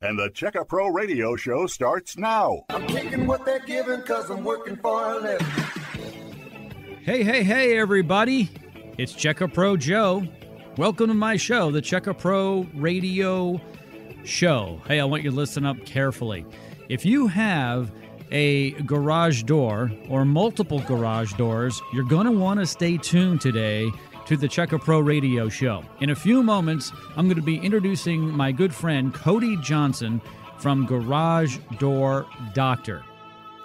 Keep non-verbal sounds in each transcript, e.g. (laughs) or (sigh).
And the Check a Pro radio show starts now. I'm taking what they're giving because I'm working for a living. Hey, hey, hey, everybody. It's Check a Pro Joe. Welcome to my show, the Check a Pro radio show. Hey, I want you to listen up carefully. If you have a garage door or multiple garage doors, you're going to want to stay tuned today to the Check a Pro radio show. In a few moments, I'm going to be introducing my good friend Cody Johnson from Garage Door Doctor.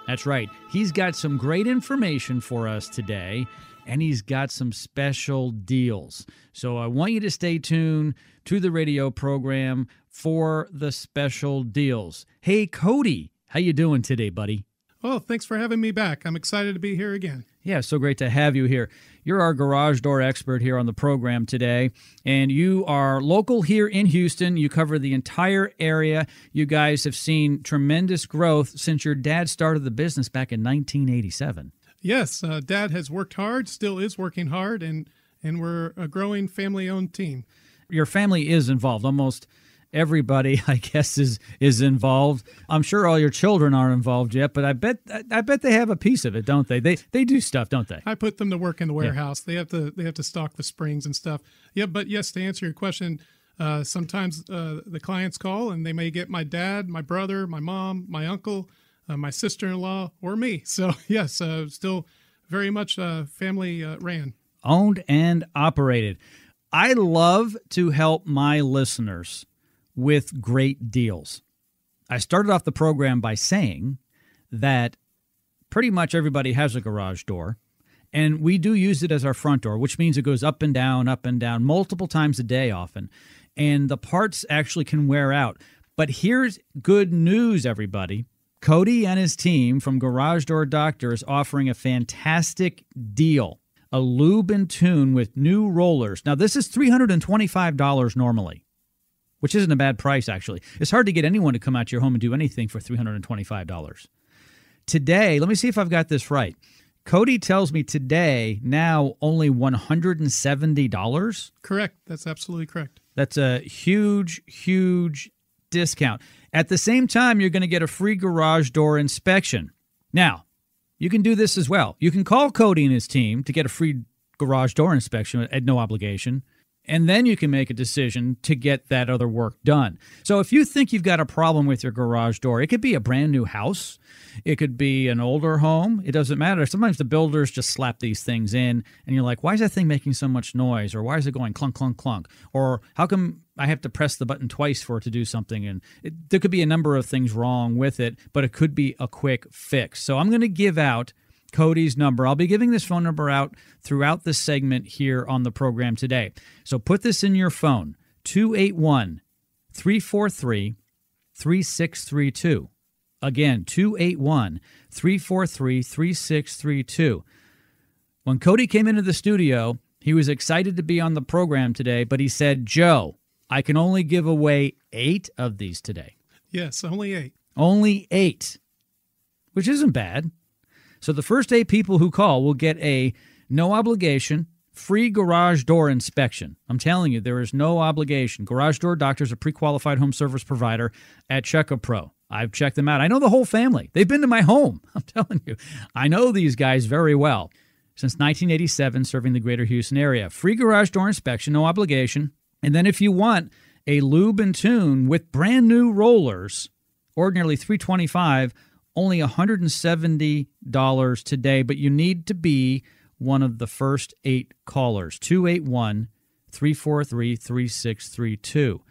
That's right, he's got some great information for us today. And he's got some special deals. So I want you to stay tuned to the radio program for the special deals. Hey Cody, how you doing today, buddy? Well, thanks for having me back. I'm excited to be here again. Yeah, so great to have you here. You're our garage door expert here on the program today, and you are local here in Houston. You cover the entire area. You guys have seen tremendous growth since your dad started the business back in 1987. Yes, uh, Dad has worked hard, still is working hard, and and we're a growing family-owned team. Your family is involved. Almost everybody, (laughs) I guess, is is involved. I'm sure all your children aren't involved yet, but I bet I bet they have a piece of it, don't they? They they do stuff, don't they? I put them to work in the warehouse. Yeah. They have to they have to stock the springs and stuff. Yeah, but yes, to answer your question, uh, sometimes uh, the clients call and they may get my dad, my brother, my mom, my uncle uh, my sister in law, or me. (laughs) So, yes, uh, still very much uh, family uh, ran. Owned and operated. I love to help my listeners with great deals. I started off the program by saying that pretty much everybody has a garage door. And we do use it as our front door, which means it goes up and down, up and down multiple times a day often. And the parts actually can wear out. But here's good news, everybody. Cody and his team from Garage Door Doctor is offering a fantastic deal a lube and tune with new rollers. Now, this is $325 normally, which isn't a bad price, actually. It's hard to get anyone to come out to your home and do anything for $325. Today, let me see if I've got this right. Cody tells me today now only $170. Correct. That's absolutely correct. That's a huge, huge discount. At the same time, you're going to get a free garage door inspection. Now, you can do this as well. You can call Cody and his team to get a free garage door inspection at no obligation and then you can make a decision to get that other work done. So if you think you've got a problem with your garage door, it could be a brand new house, it could be an older home, it doesn't matter. Sometimes the builders just slap these things in and you're like, why is that thing making so much noise or why is it going clunk clunk clunk or how come I have to press the button twice for it to do something and it, there could be a number of things wrong with it, but it could be a quick fix. So I'm going to give out Cody's number. I'll be giving this phone number out throughout the segment here on the program today. So put this in your phone 281 343 3632. Again, 281 343 3632. When Cody came into the studio, he was excited to be on the program today, but he said, Joe, I can only give away eight of these today. Yes, only eight. Only eight, which isn't bad. So the first eight people who call will get a no obligation free garage door inspection. I'm telling you, there is no obligation. Garage Door Doctor is a pre-qualified home service provider at Check a Pro. I've checked them out. I know the whole family. They've been to my home. (laughs) I'm telling you. I know these guys very well. Since 1987, serving the greater Houston area. Free garage door inspection, no obligation. And then if you want a lube and tune with brand new rollers, ordinarily 325 only $170 today, but you need to be one of the first eight callers 281 343 3632.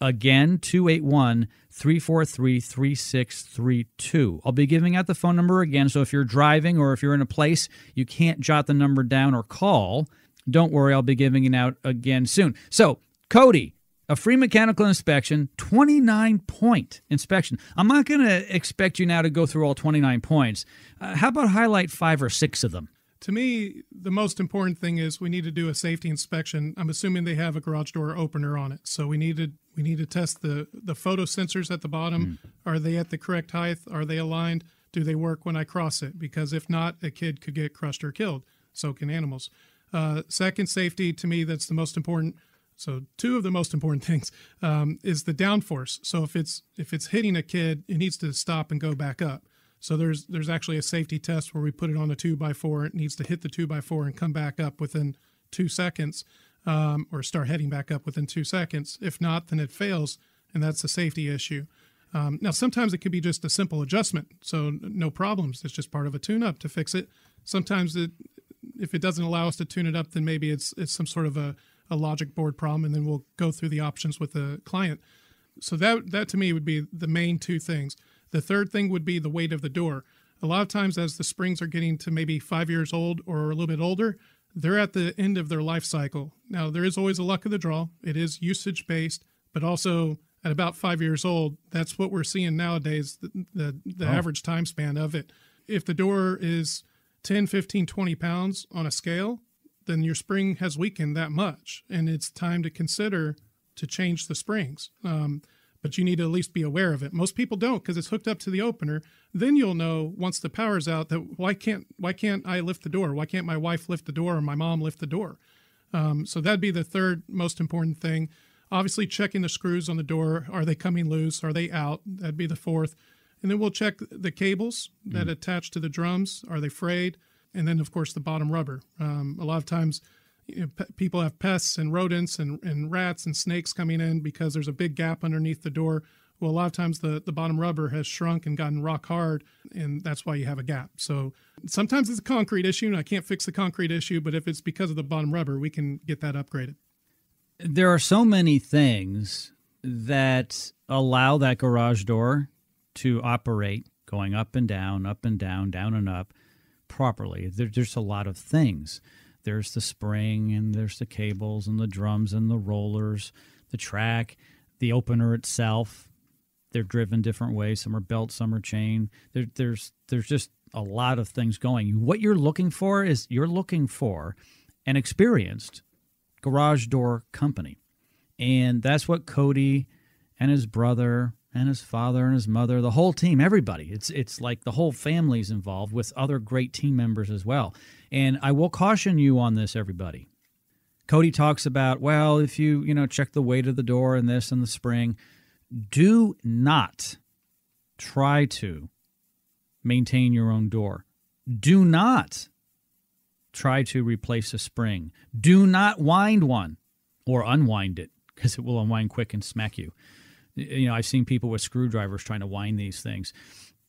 Again, 281 343 3632. I'll be giving out the phone number again, so if you're driving or if you're in a place you can't jot the number down or call, don't worry, I'll be giving it out again soon. So, Cody, a free mechanical inspection, 29 point inspection. I'm not going to expect you now to go through all 29 points. Uh, how about highlight five or six of them? To me, the most important thing is we need to do a safety inspection. I'm assuming they have a garage door opener on it, so we need to we need to test the the photo sensors at the bottom. Mm. Are they at the correct height? Are they aligned? Do they work when I cross it? Because if not, a kid could get crushed or killed. So can animals. Uh, second, safety. To me, that's the most important So two of the most important (laughs) things um, is the downforce. So if it's if it's hitting a kid, it needs to stop and go back up. So there's there's actually a safety test where we put it on a two by four. It needs to hit the two by four and come back up within two seconds, um, or start heading back up within two seconds. If not, then it fails, and that's a safety issue. Um, now sometimes it could be just a simple adjustment, so no problems. It's just part of a tune-up to fix it. Sometimes it, if it doesn't allow us to tune it up, then maybe it's it's some sort of a, a logic board problem, and then we'll go through the options with the client. So that that to me would be the main two things. The third thing would be the weight of the door. A lot of times, as the springs are getting to maybe five years old or a little bit older, they're at the end of their life cycle. Now, there is always a luck of the draw. It is usage based, but also at about five years old, that's what we're seeing nowadays, the, the, the oh. average time span of it. If the door is 10, 15, 20 pounds on a scale, then your spring has weakened that much, and it's time to consider to change the springs. Um, but you need to at least be aware of it. Most people don't because it's hooked up to the opener. Then you'll know once the power's out that why can't why can't I lift the door? Why can't my wife lift the door or my mom lift the door? Um, so that'd be the third most important thing. Obviously, checking the screws on the door. Are they coming loose? Are they out? That'd be the fourth. And then we'll check the cables that mm. attach to the drums. Are they frayed? And then, of course, the bottom rubber. Um, a lot of times, you know, pe- people have pests and rodents and, and rats and snakes coming in because there's a big gap underneath the door. Well, a lot of times the, the bottom rubber has shrunk and gotten rock hard, and that's why you have a gap. So sometimes it's a concrete issue, and I can't fix the concrete issue, but if it's because of the bottom rubber, we can get that upgraded. There are so many things that allow that garage door to operate going up and down, up and down, down and up properly. There, there's a lot of things there's the spring and there's the cables and the drums and the rollers, the track, the opener itself. They're driven different ways. Some are belt, some are chain. There, there's there's just a lot of things going. What you're looking for is you're looking for an experienced garage door company, and that's what Cody and his brother and his father and his mother, the whole team, everybody. It's it's like the whole family's involved with other great team members as well. And I will caution you on this, everybody. Cody talks about, well, if you, you know, check the weight of the door and this and the spring, do not try to maintain your own door. Do not try to replace a spring. Do not wind one or unwind it because it will unwind quick and smack you. You know, I've seen people with screwdrivers trying to wind these things.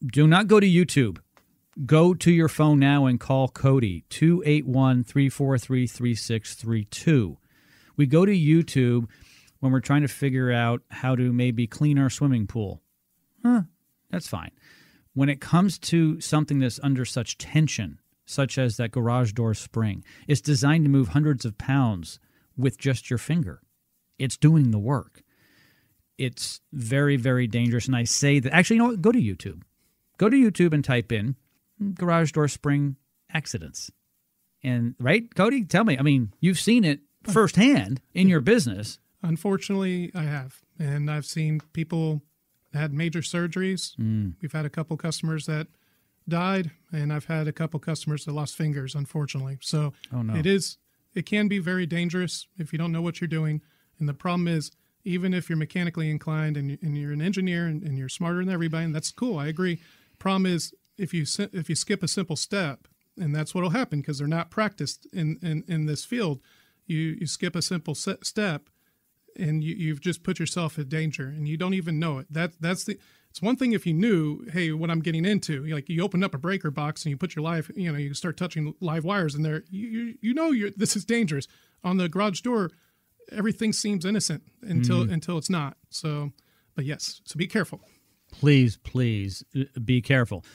Do not go to YouTube go to your phone now and call Cody 281 343 3632. We go to YouTube when we're trying to figure out how to maybe clean our swimming pool. Huh, that's fine. When it comes to something that's under such tension, such as that garage door spring, it's designed to move hundreds of pounds with just your finger. It's doing the work. It's very, very dangerous. And I say that actually, you know what? Go to YouTube. Go to YouTube and type in garage door spring accidents. And right, Cody, tell me. I mean, you've seen it firsthand in your business. Unfortunately, I have, and I've seen people had major surgeries. Mm. We've had a couple customers that died, and I've had a couple customers that lost fingers. Unfortunately, so oh, no. it is it can be very dangerous if you don't know what you're doing. And the problem is, even if you're mechanically inclined and, and you're an engineer and, and, you're smarter than everybody, and that's cool, I agree. Problem is, if you if you skip a simple step, and that's what'll happen because they're not practiced in, in in this field, you you skip a simple step, and you, you've just put yourself in danger, and you don't even know it. That that's the it's one thing if you knew, hey, what I'm getting into. Like you open up a breaker box and you put your live, you know, you start touching live wires in there. You you, you know you're this is dangerous. On the garage door, everything seems innocent until mm-hmm. until it's not. So, but yes, so be careful. Please, please uh, be careful.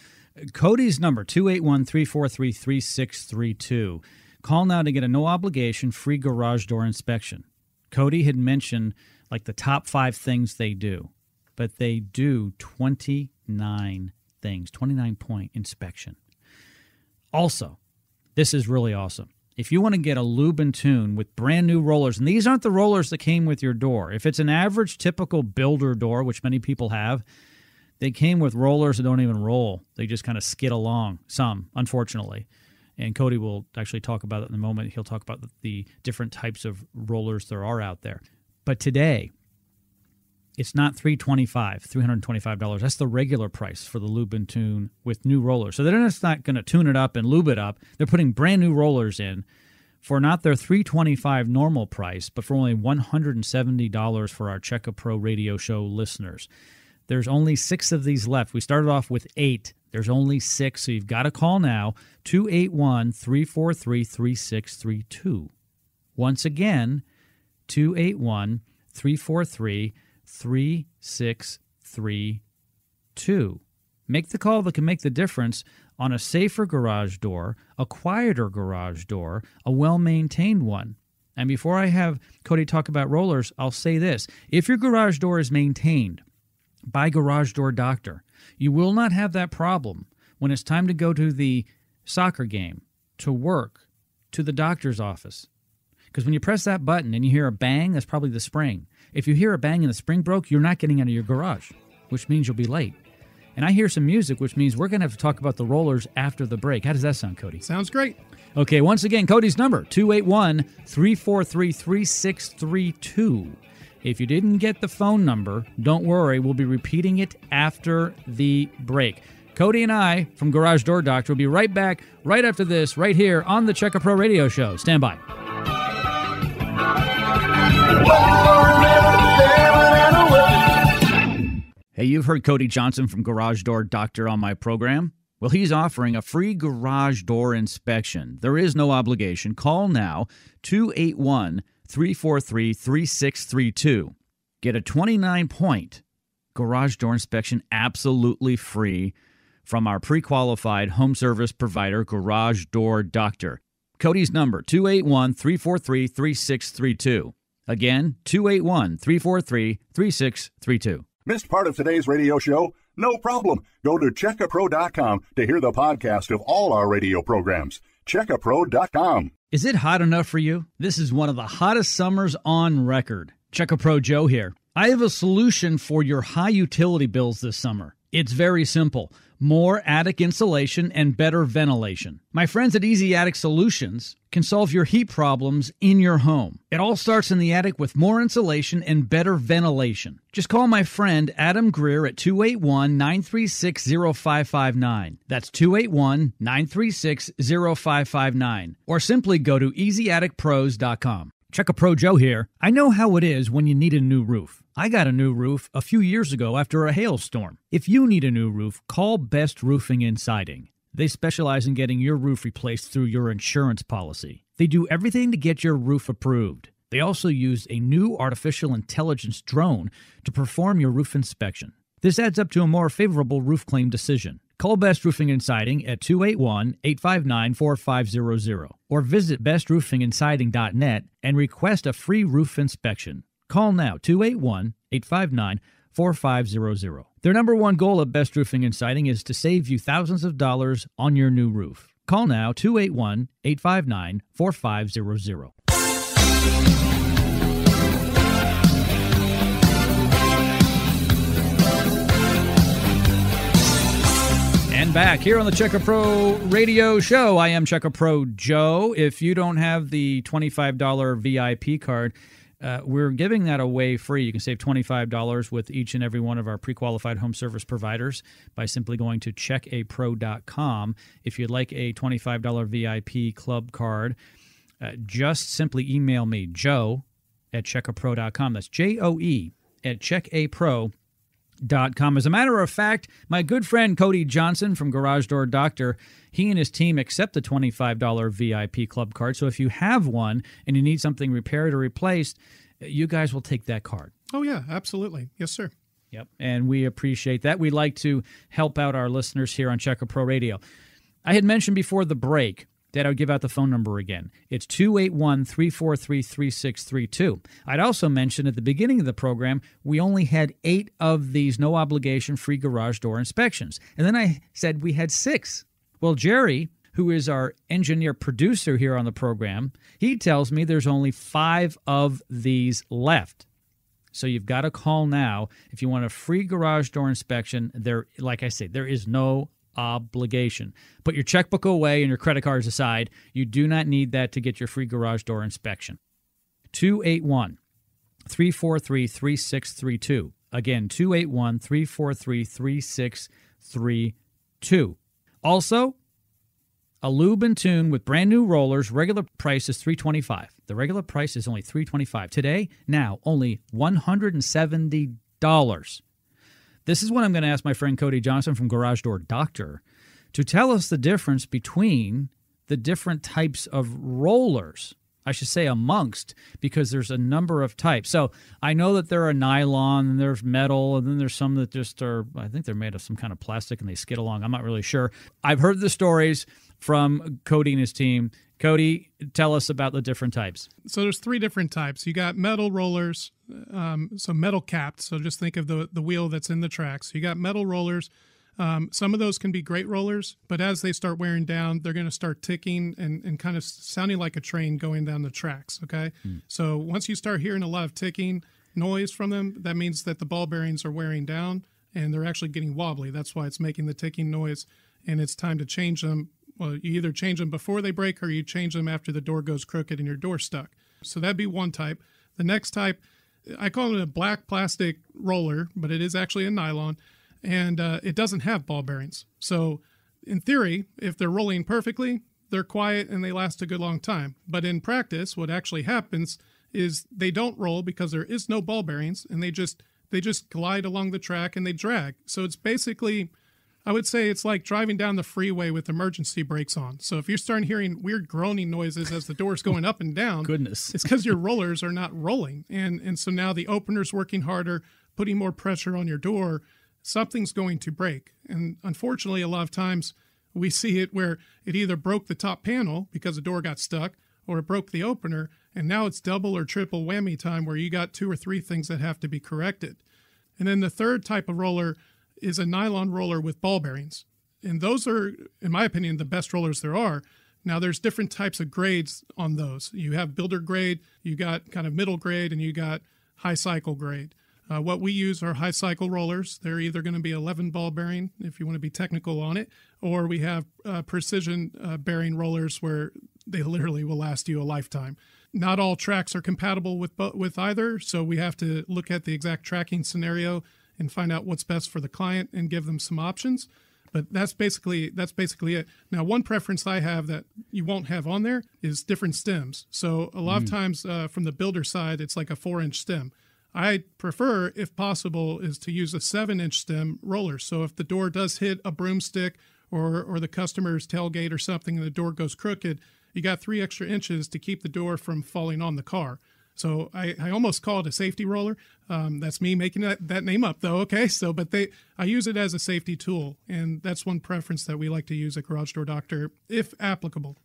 Cody's number 281-343-3632. Call now to get a no obligation free garage door inspection. Cody had mentioned like the top 5 things they do, but they do 29 things, 29 point inspection. Also, this is really awesome. If you want to get a lube and tune with brand new rollers, and these aren't the rollers that came with your door. If it's an average typical builder door, which many people have, they came with rollers that don't even roll. They just kind of skid along, some, unfortunately. And Cody will actually talk about it in a moment. He'll talk about the different types of rollers there are out there. But today, it's not 325 $325. That's the regular price for the Lube and Tune with new rollers. So they're just not going to tune it up and lube it up. They're putting brand new rollers in for not their 325 normal price, but for only $170 for our Check a Pro radio show listeners. There's only six of these left. We started off with eight. There's only six, so you've got to call now 281 343 3632. Once again, 281 343 3632. Make the call that can make the difference on a safer garage door, a quieter garage door, a well maintained one. And before I have Cody talk about rollers, I'll say this if your garage door is maintained by Garage Door Doctor, you will not have that problem when it's time to go to the soccer game, to work, to the doctor's office. Because when you press that button and you hear a bang, that's probably the spring. If you hear a bang and the spring broke, you're not getting out of your garage, which means you'll be late. And I hear some music, which means we're going to have to talk about the rollers after the break. How does that sound, Cody? Sounds great. Okay, once again, Cody's number 281 343 3632. If you didn't get the phone number, don't worry, we'll be repeating it after the break. Cody and I from Garage Door Doctor will be right back right after this, right here on the Check a Pro Radio Show. Stand by. Hey, you've heard Cody Johnson from Garage Door Doctor on my program. Well, he's offering a free garage door inspection. There is no obligation. Call now 281 343 3632. Get a 29 point garage door inspection absolutely free from our pre qualified home service provider, Garage Door Doctor. Cody's number 281 343 3632. Again, 281 343 3632. Missed part of today's radio show? No problem. Go to checkapro.com to hear the podcast of all our radio programs. Checkapro.com. Is it hot enough for you? This is one of the hottest summers on record. Check a Pro Joe here. I have a solution for your high utility bills this summer. It's very simple more attic insulation and better ventilation. My friends at Easy Attic Solutions can solve your heat problems in your home. It all starts in the attic with more insulation and better ventilation. Just call my friend Adam Greer at 281 936 0559. That's 281 936 0559. Or simply go to easyatticpros.com. Check a Pro Joe here. I know how it is when you need a new roof. I got a new roof a few years ago after a hailstorm. If you need a new roof, call Best Roofing and Siding. They specialize in getting your roof replaced through your insurance policy. They do everything to get your roof approved. They also use a new artificial intelligence drone to perform your roof inspection. This adds up to a more favorable roof claim decision. Call Best Roofing and Siding at 281 859 4500 or visit bestroofingandsiding.net and request a free roof inspection. Call now 281 859 4500. Their number one goal at Best Roofing and Siding is to save you thousands of dollars on your new roof. Call now 281 859 4500. And back here on the Check a Pro radio show, I am Check a Pro Joe. If you don't have the $25 VIP card, uh, we're giving that away free. You can save $25 with each and every one of our pre qualified home service providers by simply going to checkapro.com. If you'd like a $25 VIP club card, uh, just simply email me, joe at checkapro.com. That's J O E at checkapro.com. .Com as a matter of fact, my good friend Cody Johnson from Garage Door Doctor, he and his team accept the $25 VIP club card. So if you have one and you need something repaired or replaced, you guys will take that card. Oh, yeah, absolutely. Yes, sir. Yep. And we appreciate that. We like to help out our listeners here on Check a Pro Radio. I had mentioned before the break that I would give out the phone number again. It's 281 343 3632. I'd also mentioned at the beginning of the program, we only had eight of these no obligation free garage door inspections. And then I said we had six. Well, Jerry, who is our engineer producer here on the program, he tells me there's only five of these left. So you've got to call now if you want a free garage door inspection. There, like I say, there is no obligation. Put your checkbook away and your credit cards aside. You do not need that to get your free garage door inspection. 281 343 3632. Again, 281 343 3632. Also, a lube and tune with brand new rollers. Regular price is 325. The regular price is only 325. Today, now only $170. This is what I'm going to ask my friend Cody Johnson from Garage Door Doctor to tell us the difference between the different types of rollers. I should say amongst because there's a number of types. So I know that there are nylon and there's metal and then there's some that just are I think they're made of some kind of plastic and they skid along. I'm not really sure. I've heard the stories from Cody and his team. Cody, tell us about the different types. So there's three different types. You got metal rollers, um, so metal capped. So just think of the the wheel that's in the tracks. You got metal rollers. Um, some of those can be great rollers, but as they start wearing down, they're going to start ticking and, and kind of sounding like a train going down the tracks. Okay. Mm. So once you start hearing a lot of ticking noise from them, that means that the ball bearings are wearing down and they're actually getting wobbly. That's why it's making the ticking noise. And it's time to change them well, you either change them before they break or you change them after the door goes crooked and your door stuck. So that'd be one type. The next type, I call it a black plastic roller, but it is actually a nylon, and uh, it doesn't have ball bearings. So, in theory, if they're rolling perfectly, they're quiet and they last a good long time. But in practice, what actually happens is they don't roll because there is no ball bearings, and they just they just glide along the track and they drag. So it's basically I would say it's like driving down the freeway with emergency brakes on. So if you're starting hearing weird groaning noises as the door's going up and down, goodness, it's because your rollers are not rolling, and and so now the opener's working harder, putting more pressure on your door. Something's going to break, and unfortunately, a lot of times we see it where it either broke the top panel because the door got stuck, or it broke the opener, and now it's double or triple whammy time where you got two or three things that have to be corrected. And then the third type of roller is a nylon roller with ball bearings. And those are, in my opinion, the best rollers there are. Now, there's different types of grades on those. You have builder grade, you got kind of middle grade, and you got high cycle grade. Uh, what we use are high cycle rollers. They're either going to be 11 ball bearing, if you want to be technical on it, or we have uh, precision uh, bearing rollers where they (laughs) literally will last you a lifetime. Not all tracks are compatible with with either, so we have to look at the exact tracking scenario and find out what's best for the client and give them some options. But that's basically that's basically it. Now, one preference I have that you won't have on there is different stems. So a lot mm. of times uh, from the builder side, it's like a four inch stem. I prefer, if possible, is to use a seven inch stem roller. So if the door does hit a broomstick or or the customer's tailgate or something and the door goes crooked, you got three extra inches to keep the door from falling on the car. So I, I almost call it a safety roller. Um, that's me making that, that name up though. Okay. So, but they, I use it as a safety tool. And that's one preference that we like to use at Garage Door Doctor if applicable.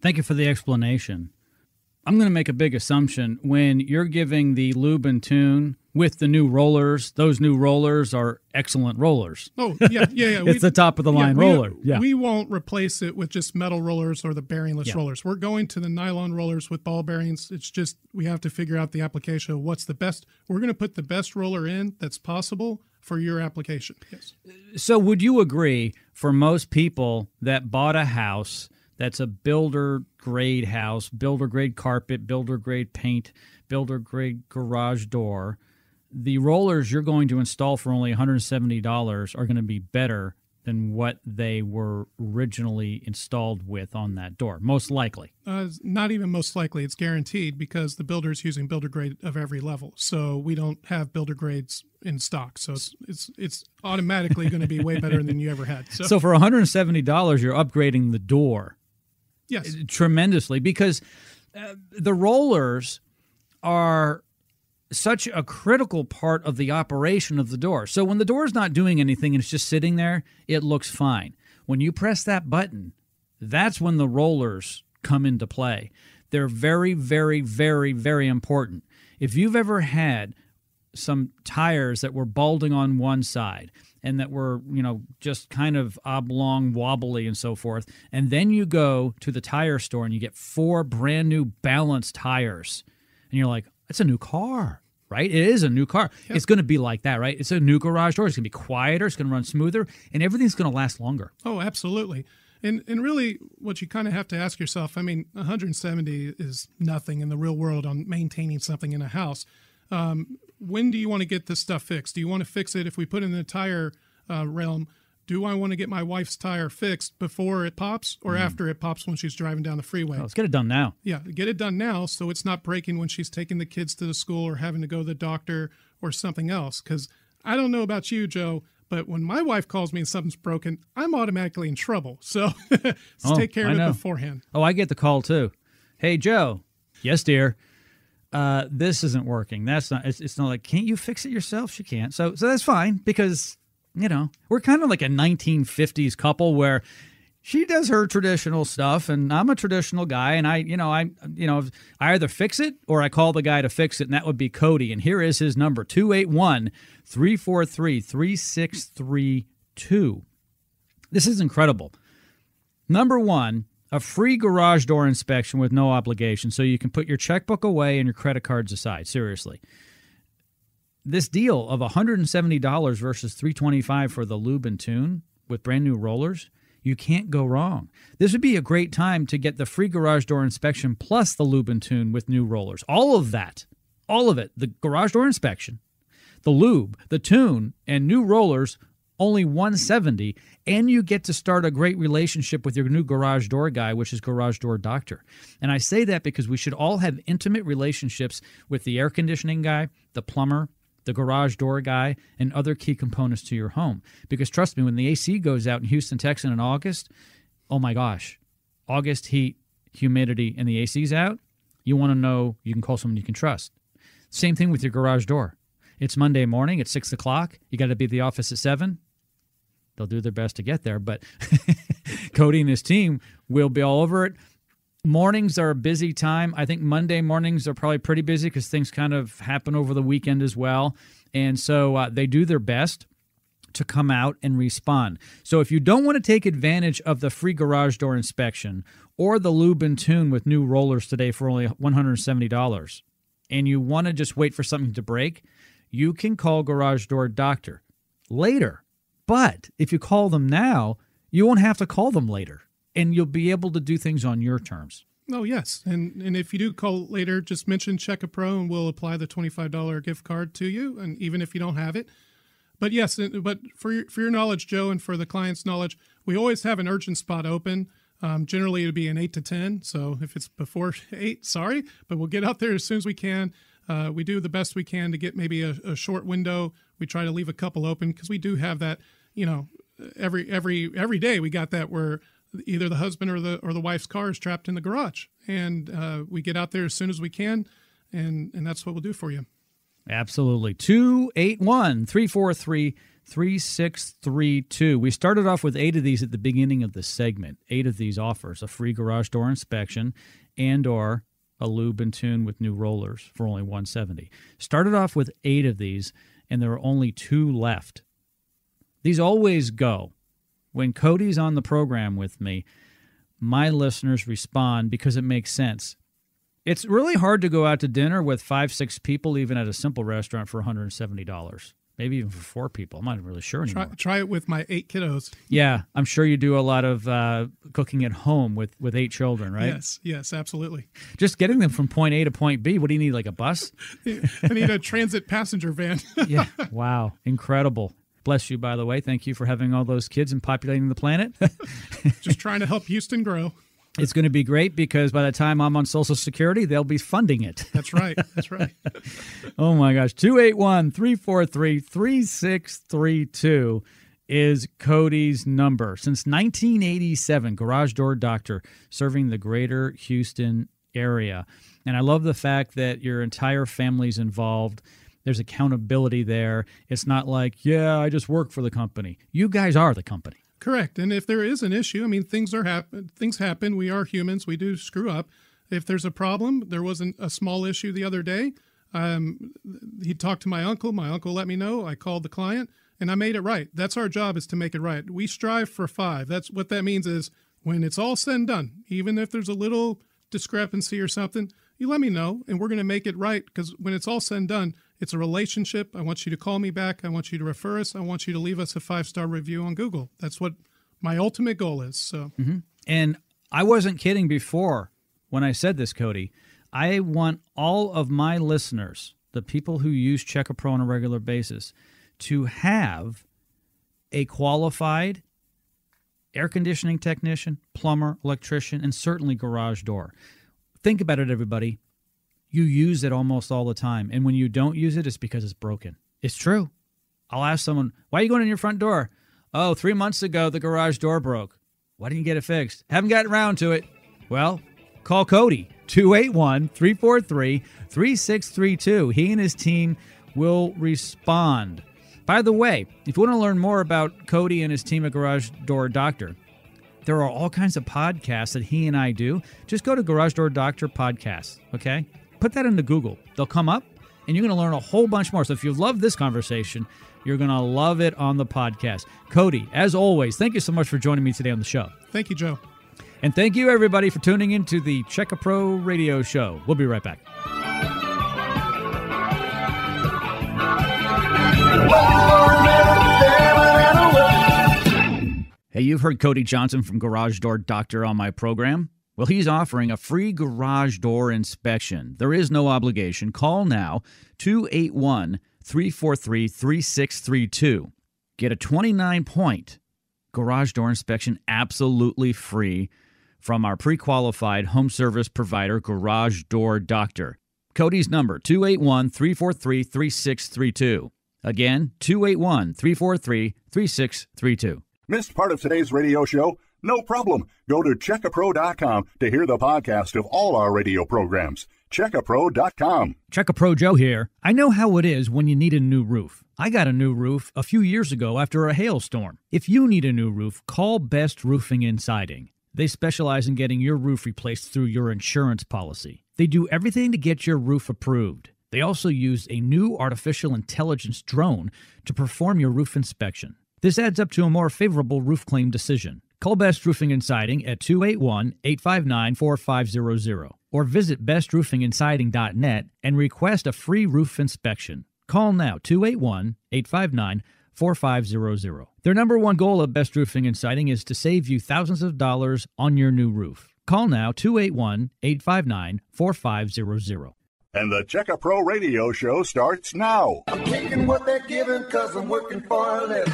Thank you for the explanation. I'm going to make a big assumption when you're giving the lube and tune with the new rollers. Those new rollers are excellent rollers. (laughs) Oh yeah, yeah, yeah. it's we, the top of the line yeah, roller. We, yeah, we won't replace it with just metal rollers or the bearingless yeah. rollers. We're going to the nylon rollers with ball bearings. It's just we have to figure out the application of what's the best. We're going to put the best roller in that's possible for your application. Yes. So would you agree for most people that bought a house that's a builder grade house, builder grade carpet, builder grade paint, builder grade garage door, the rollers you're going to install for only $170 are going to be better than what they were originally installed with on that door, most likely. Uh, not even most likely, it's guaranteed because the builder is using builder grade of every level. So we don't have builder grades in stock. So it's it's, it's automatically going to be way better than you ever had. (laughs) So. so for $170, you're upgrading the door Yes. Tremendously because uh, the rollers are such a critical part of the operation of the door. So when the door is not doing anything and it's just sitting there, it looks fine. When you press that button, that's when the rollers come into play. They're very, very, very, very important. If you've ever had some tires that were balding on one side and that were, you know, just kind of oblong, wobbly, and so forth. And then you go to the tire store and you get four brand new balanced tires. And you're like, it's a new car right? It is a new car. It's going to be like that, right? It's a new garage door. It's going to be quieter. It's going to run smoother, and everything's going to last longer. Oh, absolutely. And and really, what you kind of have to ask yourself, I mean, 170 is nothing in the real world on maintaining something in a house. Um, when do you want to get this stuff fixed? Do you want to fix it if we put it in the tire uh, realm? Do I want to get my wife's tire fixed before it pops or after it pops when she's driving down the freeway? Oh, let's get it done now. Yeah, get it done now so it's not breaking when she's taking the kids to the school or having to go to the doctor or something else. Because I don't know about you, Joe, but when my wife calls me and something's broken, I'm automatically in trouble. So (laughs) let's Oh, take care I of know. it beforehand. Oh, I get the call too. Hey, Joe. Yes, dear. Uh, this isn't working. That's not. It's, it's not like. Can't you fix it yourself? She can't. So, so that's fine because you know we're kind of like a 1950s couple where she does her traditional stuff and I'm a traditional guy and I, you know, I, you know, I either fix it or I call the guy to fix it and that would be Cody. And here is his number 281 343 3632. This is incredible. Number one, a free garage door inspection with no obligation, so you can put your checkbook away and your credit cards aside. Seriously, this deal of $170 versus $325 for the lube and tune with brand new rollers, you can't go wrong. This would be a great time to get the free garage door inspection plus the lube and tune with new rollers. All of that, all of it, the garage door inspection, the lube, the tune, and new rollers only 170 and you get to start a great relationship with your new garage door guy which is garage door doctor. And i say that because we should all have intimate relationships with the air conditioning guy the plumber the garage door guy and other key components to your home. Because trust me when the ac goes out in houston texas in august oh my gosh august heat humidity and the ac's out you want to know you can call someone you can trust. Same thing with your garage door it's Monday morning. It's six o'clock. You got to be at the office at seven. They'll do their best to get there, but (laughs) Cody and his team will be all over it. Mornings are a busy time. I think Monday mornings are probably pretty busy because things kind of happen over the weekend as well. And so uh, they do their best to come out and respond. So if you don't want to take advantage of the free garage door inspection or the lube and tune with new rollers today for only $170 and you want to just wait for something to break, you can call Garage Door Doctor later. But if you call them now, you won't have to call them later and you'll be able to do things on your terms. Oh yes, and and if you do call later, just mention Check a Pro, and we'll apply the twenty five dollar gift card to you, and even if you don't have it. But yes, but for your, for your knowledge, Joe, and for the client's knowledge, we always have an urgent spot open. Um, generally, it'd be an eight to ten. So if it's before (laughs) eight, sorry, but we'll get out there as soon as we can. Uh, we do the best we can to get maybe a, a short window. We try to leave a couple open because we do have that. You know, every every every day we got that where either the husband or the or the wife's car is trapped in the garage, and uh, we get out there as soon as we can, and and that's what we'll do for you. Absolutely. 281 343 3632. We started off with eight of these at the beginning of the segment. Eight of these offers a free garage door inspection and or a lube and tune with new rollers for only 170. Started off with eight of these and there are only two left. These always go. When Cody's on the program with me, my listeners respond because it makes sense. It's really hard to go out to dinner with five, six people, even at a simple restaurant, for $170. Maybe even for four people. I'm not really sure Try anymore. try it with my eight kiddos. Yeah, I'm sure you do a lot of uh, cooking at home with, with eight children, right? Yes, yes, absolutely. Just getting them from point A to point B. What do you need, like a bus? (laughs) I need a transit passenger van. (laughs) yeah. Wow. Incredible. Bless you, by the way. Thank you for having all those kids and populating the planet. (laughs) Just trying to help Houston grow. It's going to be great because by the time I'm on Social Security, they'll be funding it. That's right. That's right. (laughs) Oh my gosh. 281 343 3632 is Cody's number. Since 1987, Garage Door Doctor serving the greater Houston area. And I love the fact that your entire family's involved. There's accountability there. It's not like, yeah, I just work for the company. You guys are the company. Correct. And if there is an issue, I mean, things are happen. Things happen. We are humans. We do screw up. If there's a problem, there wasn't a small issue the other day. Um, he talked to my uncle. My uncle let me know. I called the client, and I made it right. That's our job is to make it right. We strive for five. That's what that means is when it's all said and done, even if there's a little discrepancy or something, you let me know, and we're going to make it right. Because when it's all said and done, It's a relationship. I want you to call me back. I want you to refer us. I want you to leave us a five star review on Google. That's what my ultimate goal is. So, mm-hmm. And I wasn't kidding before when I said this, Cody. I want all of my listeners, the people who use Check a Pro on a regular basis, to have a qualified air conditioning technician, plumber, electrician, and certainly garage door. Think about it, everybody. You use it almost all the time. And when you don't use it, it's because it's broken. It's true. I'll ask someone, why are you going in your front door? Oh, three months ago, the garage door broke. Why didn't you get it fixed? Haven't gotten around to it. Well, call Cody, 281 343 3632. He and his team will respond. By the way, if you want to learn more about Cody and his team at Garage Door Doctor, there are all kinds of podcasts that he and I do. Just go to Garage Door Doctor Podcasts, okay? Put that into Google. They'll come up, and you're going to learn a whole bunch more. So if you love this conversation, you're going to love it on the podcast. Cody, as always, thank you so much for joining me today on the show. thank you, Joe. And thank you, everybody, for tuning in to the Check a Pro radio show. We'll be right back. Hey, you've heard Cody Johnson from Garage Door Doctor on my program. Well, he's offering a free garage door inspection. There is no obligation. Call now 281 343 3632. Get a 29 point garage door inspection absolutely free from our pre qualified home service provider, Garage Door Doctor. Cody's number 281 343 3632. Again, 281 343 3632. Missed part of today's radio show? No problem. Go to checkapro.com to hear the podcast of all our radio programs. Checkapro.com. Check a Pro Joe here. I know how it is when you need a new roof. I got a new roof a few years ago after a hailstorm. If you need a new roof, call Best Roofing and Siding. They specialize in getting your roof replaced through your insurance policy. They do everything to get your roof approved. They also use a new artificial intelligence drone to perform your roof inspection. This adds up to a more favorable roof claim decision. Call Best Roofing and Siding at 281 859 4500 or visit bestroofingandsiding.net and request a free roof inspection. Call now 281 859 4500. Their number one goal of Best Roofing and Siding is to save you thousands of dollars on your new roof. Call now 281 859 4500. And the Check a Pro radio show starts now. I'm taking what they're giving cause I'm working for a living.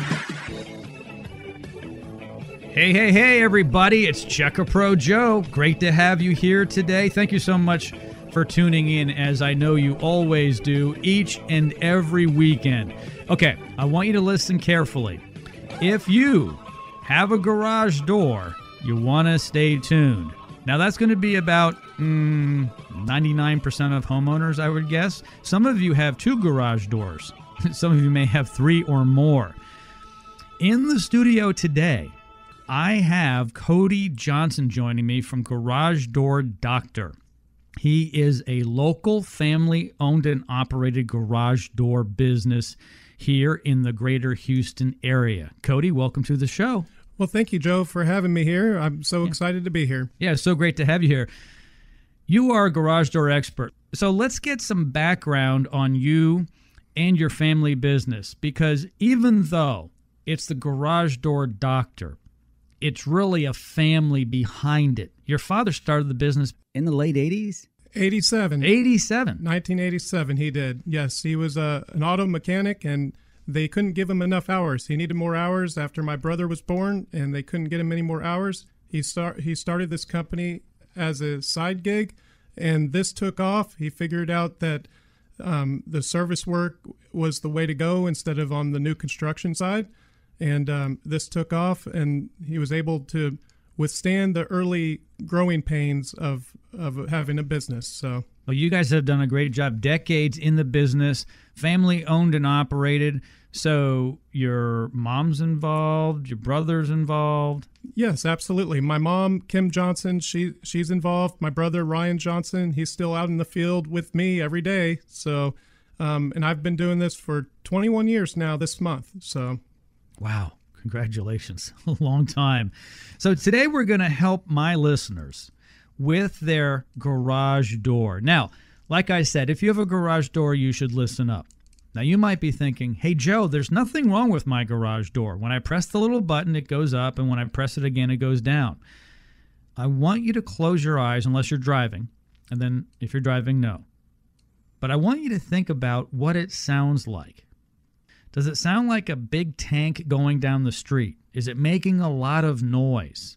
Hey, hey, hey, everybody. It's Check a Pro Joe. Great to have you here today. Thank you so much for tuning in, as I know you always do each and every weekend. Okay, I want you to listen carefully. If you have a garage door, you want to stay tuned. Now, that's going to be about mm, 99% of homeowners, I would guess. Some of you have two garage doors, (laughs) some of you may have three or more. In the studio today, I have Cody Johnson joining me from Garage Door Doctor. He is a local family owned and operated garage door business here in the greater Houston area. Cody, welcome to the show. Well, thank you, Joe, for having me here. I'm so excited to be here. Yeah, it's so great to have you here. You are a garage door expert. So let's get some background on you and your family business because even though it's the garage door doctor, it's really a family behind it. Your father started the business in the late 80s? 87. 87. 1987, he did. Yes, he was a, an auto mechanic, and they couldn't give him enough hours. He needed more hours after my brother was born, and they couldn't get him any more hours. He start he started this company as a side gig, and this took off. He figured out that um, the service work was the way to go instead of on the new construction side, and um, this took off, and he was able to withstand the early growing pains of of having a business. So. Well, you guys have done a great job. Decades in the business, family owned and operated. So your mom's involved, your brother's involved. Yes, absolutely. My mom, Kim Johnson, she she's involved. My brother Ryan Johnson, he's still out in the field with me every day. So, um, and I've been doing this for 21 years now this month. So, Wow. Congratulations. (laughs) A long time. So today we're going to help my listeners with their garage door. Now, Like I said, if you have a garage door, you should listen up. Now, you might be thinking, hey, Joe, there's nothing wrong with my garage door. When I press the little button, it goes up, and when I press it again, it goes down. I want you to close your eyes unless you're driving, and then if you're driving, no. But I want you to think about what it sounds like. Does it sound like a big tank going down the street? Is it making a lot of noise?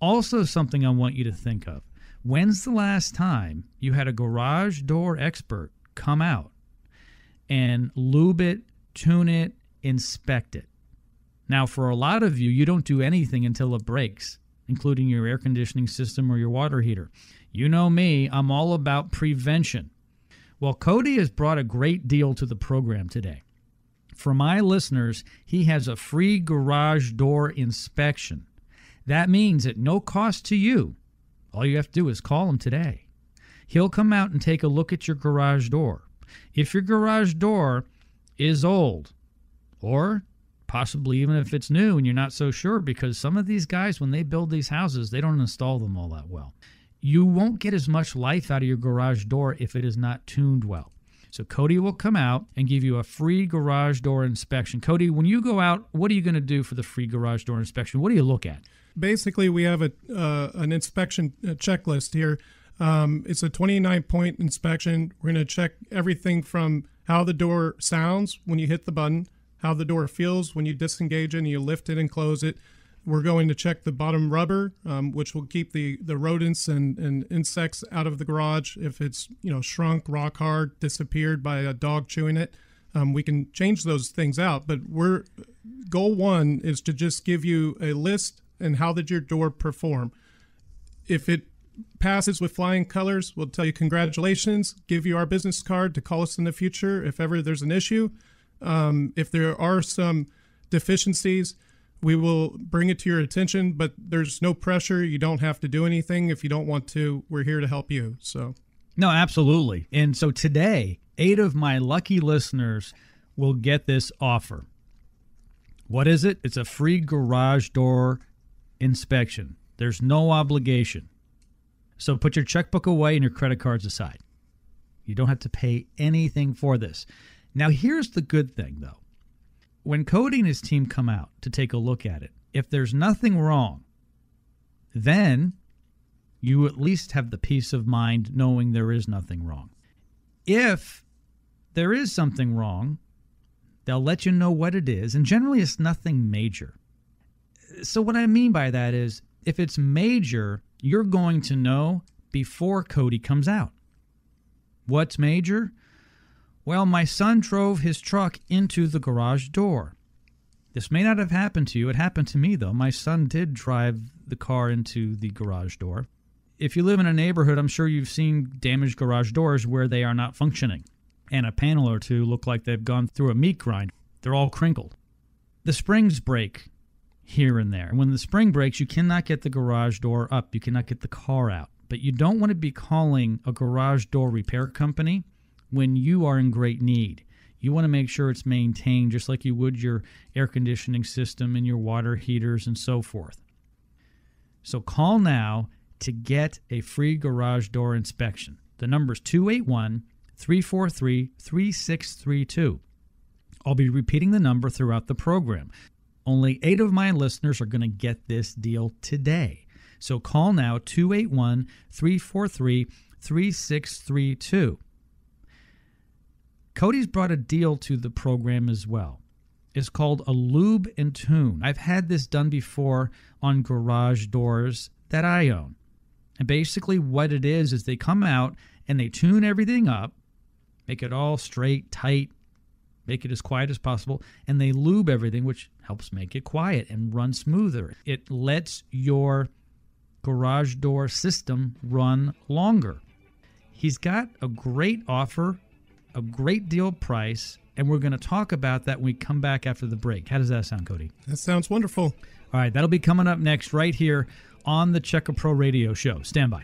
Also, something I want you to think of. When's the last time you had a garage door expert come out and lube it, tune it, inspect it? Now, for a lot of you, you don't do anything until it breaks, including your air conditioning system or your water heater. You know me, I'm all about prevention. Well, Cody has brought a great deal to the program today. For my listeners, he has a free garage door inspection. That means at no cost to you. All you have to do is call him today. He'll come out and take a look at your garage door. If your garage door is old, or possibly even if it's new and you're not so sure, because some of these guys, when they build these houses, they don't install them all that well. You won't get as much life out of your garage door if it is not tuned well. So Cody will come out and give you a free garage door inspection. Cody, when you go out, what are you going to do for the free garage door inspection? What do you look at? Basically, we have a uh, an inspection uh, checklist here. Um, it's a 29 point inspection. We're going to check everything from how the door sounds when you hit the button, how the door feels when you disengage it and you lift it and close it, we're going to check the bottom rubber, um, which will keep the, the rodents and, and insects out of the garage. If it's you know shrunk, rock hard, disappeared by a dog chewing it, um, we can change those things out. But we're goal one is to just give you a list and how did your door perform. If it passes with flying colors, we'll tell you congratulations. Give you our business card to call us in the future if ever there's an issue. Um, if there are some deficiencies we will bring it to your attention, but there's no pressure. You don't have to do anything if you don't want to. We're here to help you. So, no, absolutely. And so today, eight of my lucky listeners will get this offer. What is it? It's a free garage door inspection. There's no obligation. So put your checkbook away and your credit cards aside. You don't have to pay anything for this. Now, here's the good thing, though when Cody and his team come out to take a look at it, if there's nothing wrong, then you at least have the peace of mind knowing there is nothing wrong. If there is something wrong, they'll let you know what it is, and generally it's nothing major. So, what I mean by that is if it's major, you're going to know before Cody comes out. What's major? Well, my son drove his truck into the garage door. This may not have happened to you. It happened to me, though. My son did drive the car into the garage door. If you live in a neighborhood, I'm sure you've seen damaged garage doors where they are not functioning, and a panel or two look like they've gone through a meat grind. They're all crinkled. The springs break here and there. When the spring breaks, you cannot get the garage door up, you cannot get the car out. But you don't want to be calling a garage door repair company when you are in great need. You want to make sure it's maintained just like you would your air conditioning system and your water heaters and so forth. So call now to get a free garage door inspection. The number is 281 343 3632. I'll be repeating the number throughout the program. Only eight of my listeners are going to get this deal today. So call now 281 343 3632. Cody's brought a deal to the program as well. It's called a lube and tune. I've had this done before on garage doors that I own. And basically, what it is, is they come out and they tune everything up, make it all straight, tight, make it as quiet as possible, and they lube everything, which helps make it quiet and run smoother. It lets your garage door system run longer. He's got a great offer a great deal price, and we're going to talk about that when we come back after the break. How does that sound, Cody? That sounds wonderful. All right, that'll be coming up next right here on the Check a Pro Radio Show. Stand by.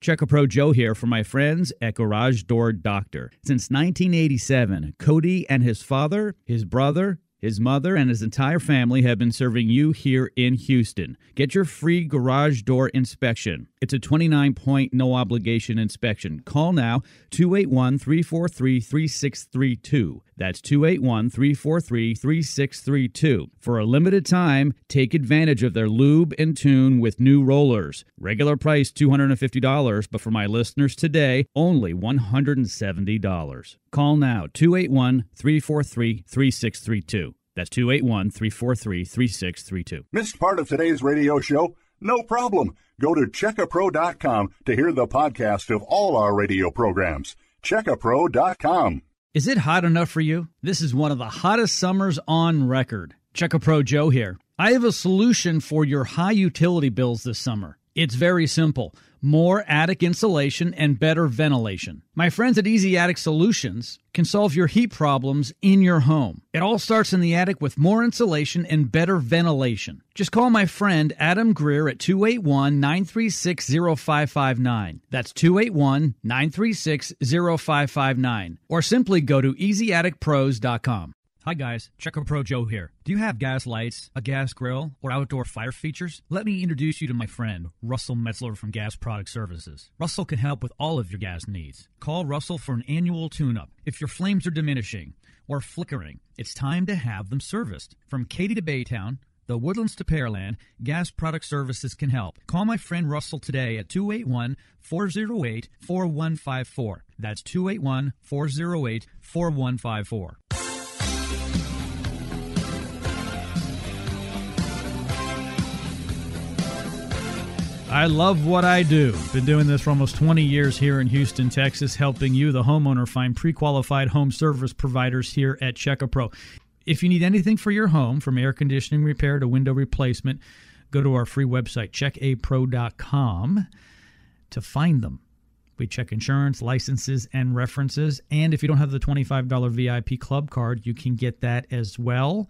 Check a Pro Joe here for my friends at Garage Door Doctor. Since 1987, Cody and his father, his brother, His mother and his entire family have been serving you here in Houston. Get your free garage door inspection. It's a 29 point, no obligation inspection. Call now 281 343 3632. That's 281 343 3632. For a limited time, take advantage of their lube and tune with new rollers. Regular price $250, but for my listeners today, only $170. Call now 281 343 3632. That's 281 343 3632. Missed part of today's radio show? No problem. Go to checkapro.com to hear the podcast of all our radio programs. Checkapro.com. Is it hot enough for you? This is one of the hottest summers on record. Check a Pro Joe here. I have a solution for your high utility bills this summer. It's very simple more attic insulation and better ventilation. My friends at Easy Attic Solutions can solve your heat problems in your home. It all starts in the attic with more insulation and better ventilation. Just call my friend Adam Greer at 281 936 0559. That's 281 936 0559. Or simply go to easyatticpros.com. Hi guys, Check a Pro Joe here. Do you have gas lights, a gas grill, or outdoor fire features? Let me introduce you to my friend, Russell Metzler from Gas Product Services. Russell can help with all of your gas needs. Call Russell for an annual tune-up. If your flames are diminishing or flickering, it's time to have them serviced. From Katy to Baytown, the Woodlands to Pearland, Gas Product Services can help. Call my friend Russell today at 281 408 4154. That's 281 408 4154. I love what I do. Been doing this for almost 20 years here in Houston, Texas, helping you, the homeowner, find pre qualified home service providers here at Check a Pro. If you need anything for your home, from air conditioning repair to window replacement, go to our free website, checkapro.com, to find them. We check insurance, licenses, and references. And if you don't have the $25 VIP club card, you can get that as well.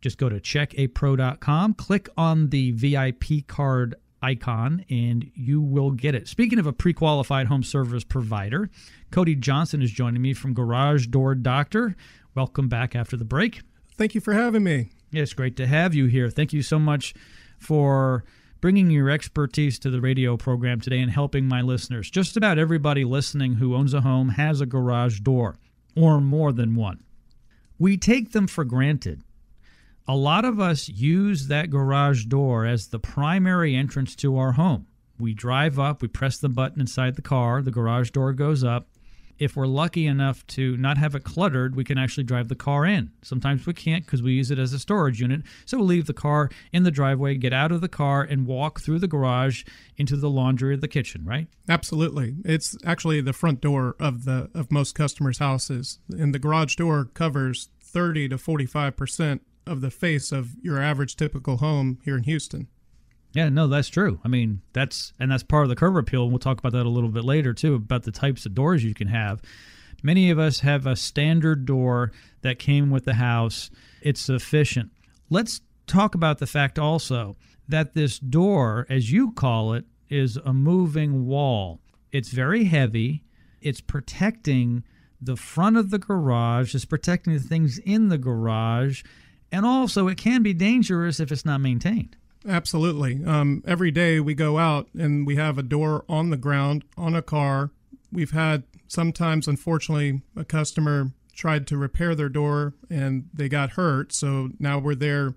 Just go to checkapro.com, click on the VIP card icon and you will get it. Speaking of a pre qualified home service provider, Cody Johnson is joining me from Garage Door Doctor. Welcome back after the break. Thank you for having me. It's great to have you here. Thank you so much for bringing your expertise to the radio program today and helping my listeners. Just about everybody listening who owns a home has a garage door or more than one. We take them for granted a lot of us use that garage door as the primary entrance to our home. We drive up, we press the button inside the car, the garage door goes up. If we're lucky enough to not have it cluttered, we can actually drive the car in. Sometimes we can't because we use it as a storage unit. So we'll leave the car in the driveway, get out of the car, and walk through the garage into the laundry or the kitchen, right? Absolutely. It's actually the front door of the of most customers' houses. And the garage door covers 30 to 45 percent of the face of your average typical home here in Houston. Yeah, no, that's true. I mean, that's and that's part of the curb appeal. And we'll talk about that a little bit later too, about the types of doors you can have. Many of us have a standard door that came with the house. It's sufficient. Let's talk about the fact also that this door, as you call it, is a moving wall. It's very heavy. It's protecting the front of the garage, it's protecting the things in the garage, and also it can be dangerous if it's not maintained. Absolutely. Um, every day we go out and we have a door on the ground on a car. We've had sometimes, unfortunately, a customer tried to repair their door and they got hurt. So now we're there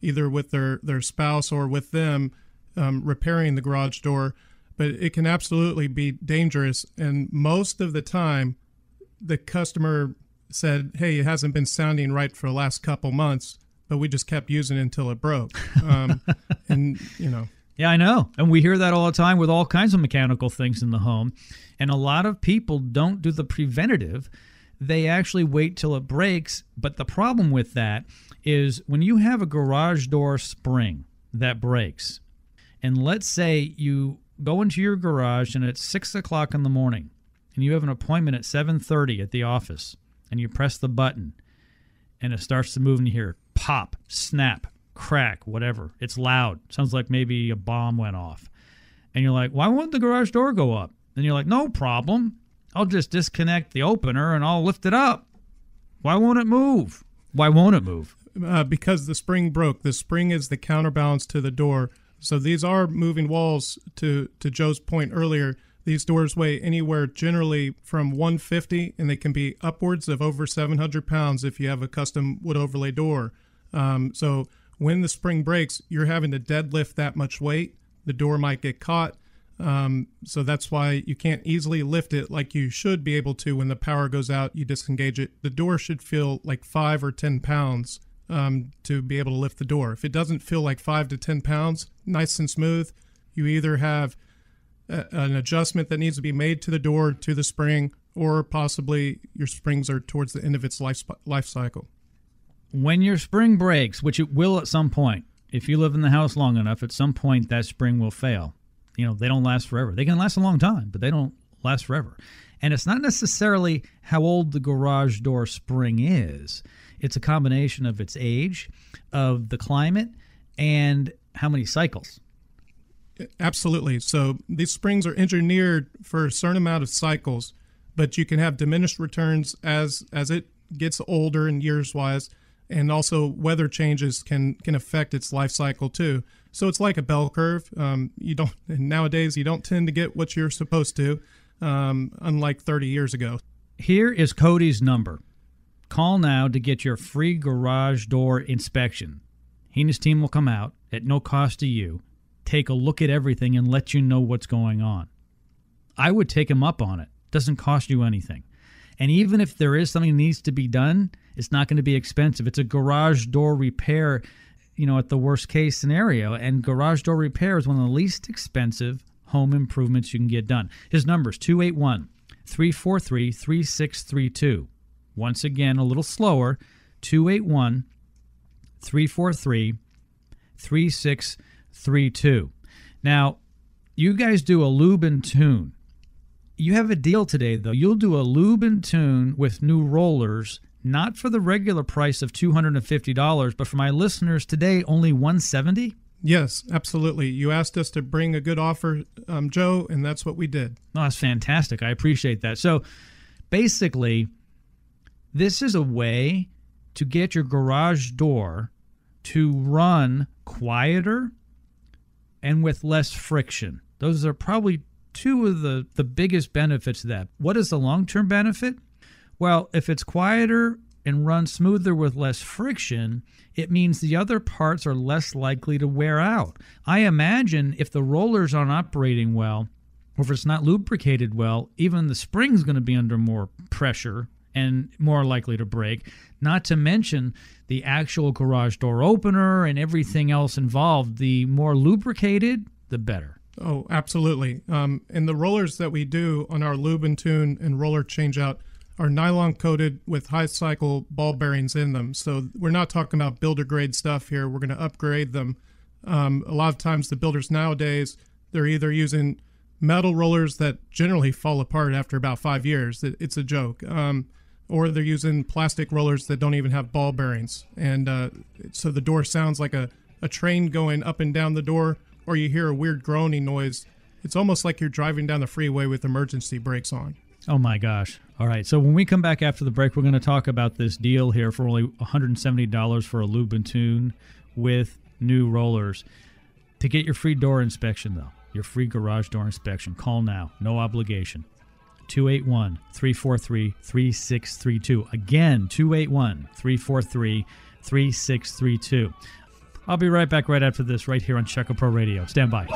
either with their, their spouse or with them um, repairing the garage door. But it can absolutely be dangerous. And most of the time, the customer said, "Hey, it hasn't been sounding right for the last couple months, but we just kept using it until it broke." Um, (laughs) and you know, yeah, I know, and we hear that all the time with all kinds of mechanical things in the home, and a lot of people don't do the preventative. They actually wait till it breaks. But the problem with that is when you have a garage door spring that breaks, and let's say you go into your garage and it's six o'clock in the morning and you have an appointment at 7.30 at the office and you press the button and it starts to move in here pop snap crack whatever. It's loud. Sounds like maybe a bomb went off. And you're like why won't the garage door go up? And you're like no problem. I'll just disconnect the opener and i'll lift it up. Why won't it move? Why won't it move? Uh, because the spring broke. The spring is the counterbalance to the door. So these are moving walls. To to Joe's point earlier, these doors weigh anywhere generally from 150, and they can be upwards of over 700 pounds if you have a custom wood overlay door. Um, so when the spring breaks, you're having to deadlift that much weight. The door might get caught. Um, so that's why you can't easily lift it like you should be able to when the power goes out. You disengage it. The door should feel like five or 10 pounds um, to be able to lift the door. If it doesn't feel like five to 10 pounds, nice and smooth, you either have an adjustment that needs to be made to the door, to the spring, or possibly your springs are towards the end of its life, life cycle. When your spring breaks, which it will at some point, if you live in the house long enough, at some point that spring will fail. You know, they don't last forever. They can last a long time, but they don't last forever. And it's not necessarily how old the garage door spring is. It's a combination of its age, of the climate, and how many cycles. Absolutely. So these springs are engineered for a certain amount of cycles, but you can have diminished returns as as it gets older and years wise, and also weather changes can can affect its life cycle too. So it's like a bell curve. Um, you don't (laughs) nowadays you don't tend to get what you're supposed to, um, unlike 30 years ago. Here is Cody's number. Call now to get your free garage door inspection. He and his team will come out at no cost to you, take a look at everything, and let you know what's going on. I would take him up on it. Doesn't cost you anything. And even if there is something that needs to be done, it's not going to be expensive. It's a garage door repair, you know, at the worst case scenario. And garage door repair is one of the least expensive home improvements you can get done. His number is 281 343 3632. Once again, a little slower 281 343 3632. Now, you guys do a lube and tune. You have a deal today, though. You'll do a lube and tune with new rollers, not for the regular price of $250, but for my listeners today, only 170 Yes, absolutely. You asked us to bring a good offer, um, Joe, and that's what we did. Oh, that's fantastic. I appreciate that. So basically, this is a way to get your garage door to run quieter and with less friction. Those are probably two of the, the biggest benefits of that. What is the long term benefit? Well, if it's quieter and runs smoother with less friction, it means the other parts are less likely to wear out. I imagine if the rollers aren't operating well, or if it's not lubricated well, even the spring's going to be under more pressure and more likely to break. Not to mention the actual garage door opener and everything else involved. The more lubricated, the better. Oh, absolutely. Um, and the rollers that we do on our lube and tune and roller changeout are nylon coated with high cycle ball bearings in them. So we're not talking about builder grade stuff here. We're going to upgrade them. Um, a lot of times, the builders nowadays they're either using metal rollers that generally fall apart after about five years. It's a joke. Um, or they're using plastic rollers that don't even have ball bearings. And uh, so the door sounds like a, a train going up and down the door, or you hear a weird groaning noise. It's almost like you're driving down the freeway with emergency brakes on. Oh my gosh. All right. So when we come back after the break, we're going to talk about this deal here for only $170 for a lube and tune with new rollers. To get your free door inspection, though, your free garage door inspection, call now. No obligation. 281 343 3632. Again, 281 343 3632. I'll be right back right after this, right here on Check a Pro Radio. Stand by.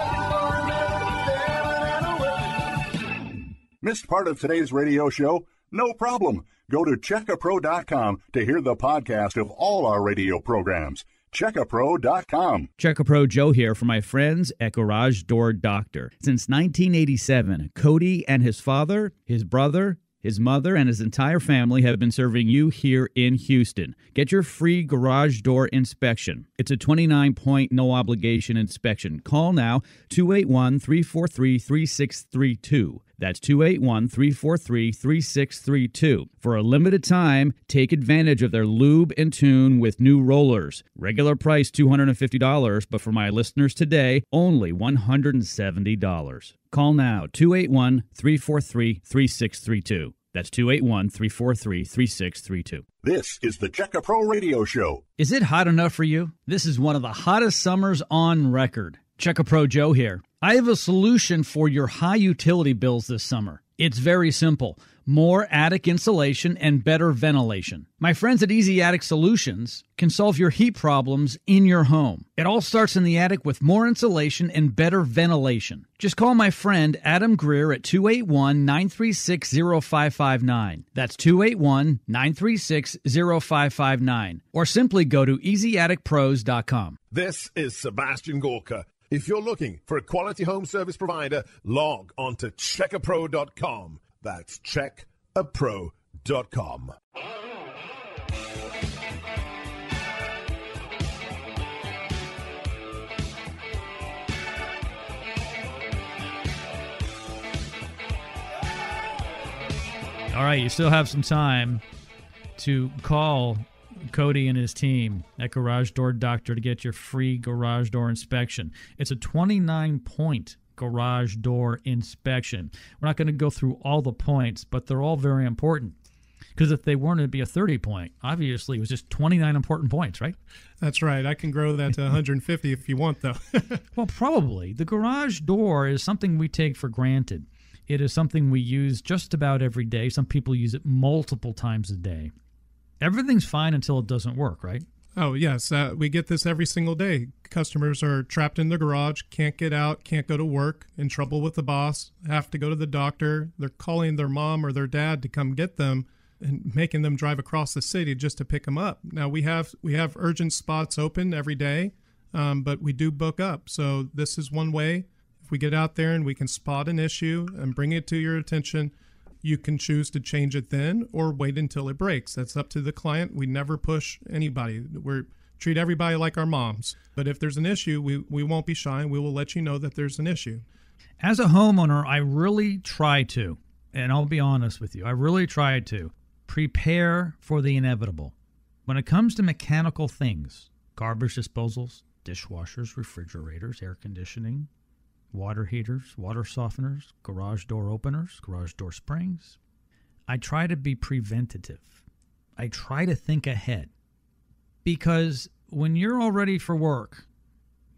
Missed part of today's radio show? No problem. Go to checkapro.com to hear the podcast of all our radio programs. Checkapro.com. Check a Pro Joe here for my friends at Garage Door Doctor. Since 1987, Cody and his father, his brother, his mother and his entire family have been serving you here in Houston. Get your free garage door inspection. It's a 29 point no obligation inspection. Call now 281 343 3632. That's 281 343 3632. For a limited time, take advantage of their lube and tune with new rollers. Regular price $250, but for my listeners today, only $170. Call now 281 343 3632. That's 281 343 3632. This is the Check a Pro Radio Show. Is it hot enough for you? This is one of the hottest summers on record. Check a Pro Joe here. I have a solution for your high utility bills this summer. It's very simple more attic insulation and better ventilation. My friends at Easy Attic Solutions can solve your heat problems in your home. It all starts in the attic with more insulation and better ventilation. Just call my friend Adam Greer at 281 936 0559. That's 281 936 0559. Or simply go to easyatticpros.com. This is Sebastian Gorka. If you're looking for a quality home service provider, log on to checkapro.com. That's checkapro.com. All right, you still have some time to call Cody and his team at Garage Door Doctor to get your free garage door inspection. It's a 29 point garage door inspection. We're not going to go through all the points, but they're all very important. Because if they weren't, it'd be a 30 point. Obviously, it was just 29 important points, right? That's right. I can grow that to 150 if you want, though. (laughs) well, probably. The garage door is something we take for granted. It is something we use just about every day. Some people use it multiple times a day. Everything's fine until it doesn't work, right? Oh, yes. Uh, we get this every single day. Customers are trapped in the garage, can't get out, can't go to work, in trouble with the boss, have to go to the doctor. They're calling their mom or their dad to come get them and making them drive across the city just to pick them up. Now we have we have urgent spots open every day, um, but we do book up. So this is one way. If we get out there and we can spot an issue and bring it to your attention, you can choose to change it then or wait until it breaks. That's up to the client. We never push anybody. We treat everybody like our moms. But if there's an issue, we, we won't be shy. We will let you know that there's an issue. As a homeowner, I really try to, and I'll be honest with you, I really try to prepare for the inevitable. When it comes to mechanical things, garbage disposals, dishwashers, refrigerators, air conditioning, water heaters, water softeners, garage door openers, garage door springs, I try to be preventative. I try to think ahead. Because when you're all ready for work,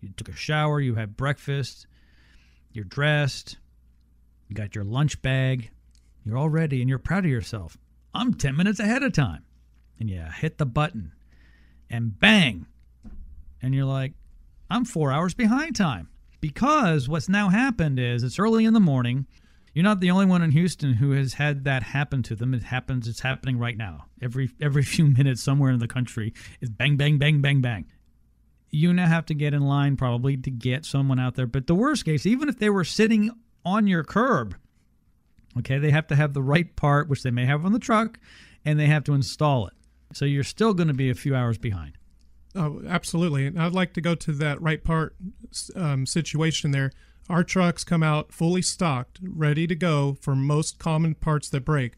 you took a shower, you had breakfast, you're dressed, you got your lunch bag, you're all ready, and you're proud of yourself. I'm 10 minutes ahead of time. And you hit the button and bang. And you're like, I'm four hours behind time. Because what's now happened is it's early in the morning. You're not the only one in Houston who has had that happen to them. It happens. It's happening right now. Every every (laughs) few minutes, somewhere in the country, is bang, bang, bang, bang, bang. You now have to get in line probably to get someone out there. But the worst case, even if they were sitting on your curb, Okay, they have to have the right part, which they may have on the truck, and they have to install it. So you're still going to be a few hours behind. Oh, absolutely. And I'd like to go to that right part um, situation there. Our trucks come out fully stocked, ready to go for most common parts that break.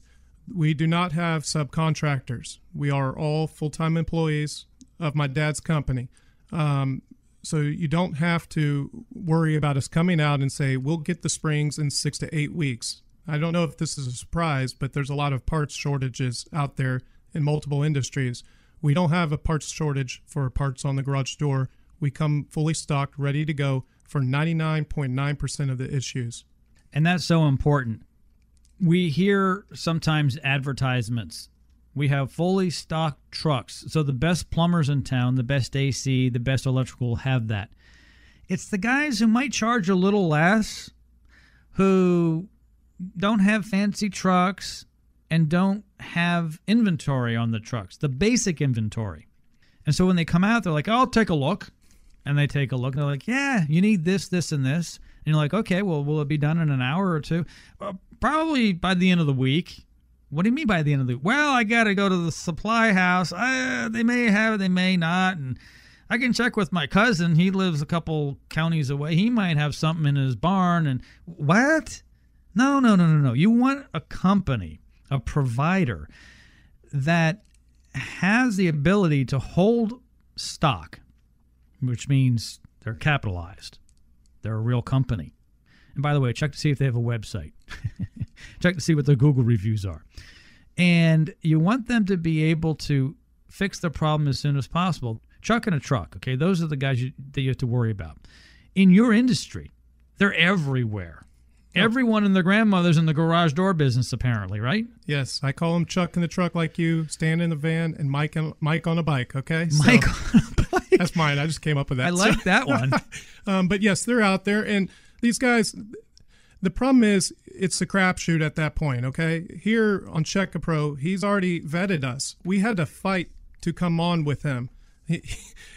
We do not have subcontractors. We are all full time employees of my dad's company. Um, so you don't have to worry about us coming out and say, we'll get the springs in six to eight weeks. I don't know if this is a surprise, but there's a lot of parts shortages out there in multiple industries. We don't have a parts shortage for parts on the garage door. We come fully stocked, ready to go for 99.9% of the issues. And that's so important. We hear sometimes advertisements. We have fully stocked trucks. So the best plumbers in town, the best AC, the best electrical have that. It's the guys who might charge a little less who don't have fancy trucks and don't have inventory on the trucks, the basic inventory. And so when they come out, they're like, I'll take a look. And they take a look and they're like, yeah, you need this, this, and this. And you're like, okay, well, will it be done in an hour or two? Uh, probably by the end of the week. What do you mean by the end of the week? Well, I got to go to the supply house. I, they may have it, they may not. And I can check with my cousin. He lives a couple counties away. He might have something in his barn. And what? No, no, no, no, no. You want a company, a provider that has the ability to hold stock, which means they're capitalized. They're a real company. And by the way, check to see if they have a website. (laughs) check to see what their Google reviews are. And you want them to be able to fix the problem as soon as possible. Chuck in a truck, okay? Those are the guys you, that you have to worry about. In your industry, they're everywhere. Everyone and their grandmother's in the garage door business, apparently, right? Yes, I call him Chuck in the truck like you, Stan in the van, and Mike on, Mike on a bike. Okay, So, Mike, (laughs) that's mine. I just came up with that. I like that one. (laughs) um, but yes, they're out there, and these guys. The problem is, it's a crapshoot at that point. Okay, here on Check Pro, he's already vetted us. We had to fight to come on with him. (laughs)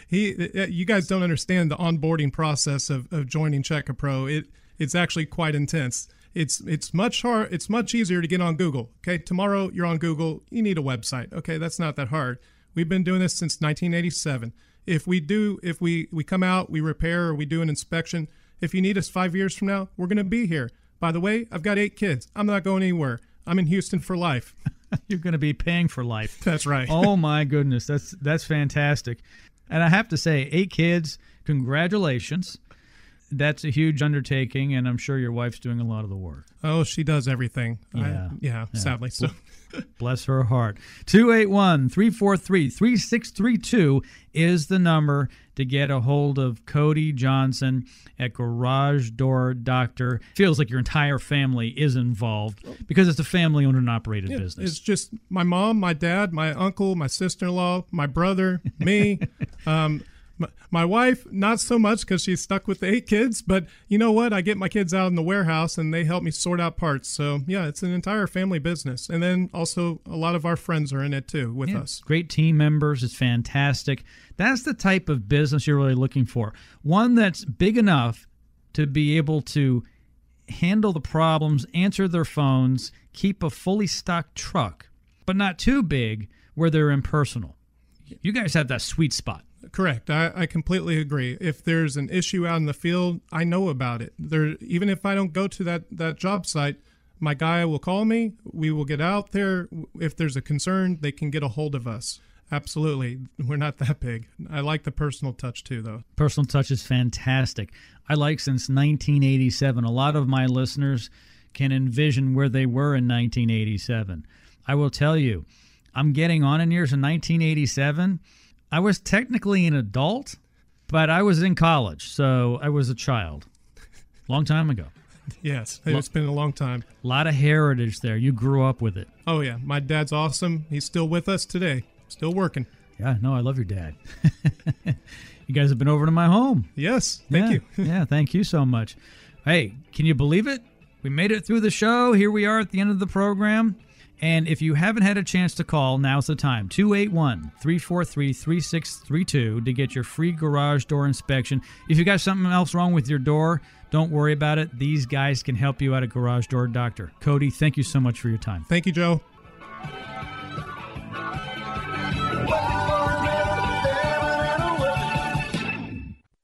He, he, you guys don't understand the onboarding process of, of joining Check Pro. It it's actually quite intense. It's it's much hard. It's much easier to get on Google. Okay, tomorrow you're on Google. You need a website. Okay, that's not that hard. We've been doing this since 1987. If we do, if we we come out, we repair, or we do an inspection. If you need us five years from now, we're going to be here. By the way, I've got eight kids. I'm not going anywhere. I'm in Houston for life. (laughs) You're going to be paying for life. (laughs) That's right. oh my goodness, that's that's fantastic. And I have to say, eight kids. Congratulations that's a huge undertaking, and I'm sure your wife's doing a lot of the work. Oh, she does everything. Yeah. I, yeah, yeah, sadly. So. Bless her heart. 281 343 3632 is the number to get a hold of Cody Johnson at Garage Door Doctor. Feels like your entire family is involved because it's a family owned and operated yeah, business. It's just my mom, my dad, my uncle, my sister in law, my brother, me. (laughs) um, my wife, not so much because she's stuck with the eight kids, but you know what? I get my kids out in the warehouse and they help me sort out parts. So, yeah, it's an entire family business. And then also a lot of our friends are in it too with yeah, us. Great team members. It's fantastic. That's the type of business you're really looking for. One that's big enough to be able to handle the problems, answer their phones, keep a fully stocked truck, but not too big where they're impersonal. You guys have that sweet spot. Correct. I, I completely agree. If there's an issue out in the field, I know about it. There, even if I don't go to that that job site, my guy will call me. We will get out there. If there's a concern, they can get a hold of us. Absolutely. We're not that big. I like the personal touch too, though. Personal touch is fantastic. I like since 1987. A lot of my listeners can envision where they were in 1987. I will tell you, I'm getting on in years in 1987 I was technically an adult, but I was in college, so I was a child. Long time ago. (laughs) Yes, it's been a long time. A lot of heritage there. You grew up with it. Oh yeah, my dad's awesome. He's still with us today. Still working. Yeah, no, I love your dad. (laughs) you guys have been over to my home. Yes, thank yeah, you. (laughs) yeah, thank you so much. Hey, can you believe it? We made it through the show. Here we are at the end of the program. And if you haven't had a chance to call, now's the time 281 343 3632 to get your free garage door inspection. If you got something else wrong with your door, don't worry about it. These guys can help you out at Garage Door Doctor. Cody, thank you so much for your time. Thank you, Joe.